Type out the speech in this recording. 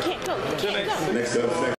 can't go. Can't go. Next up,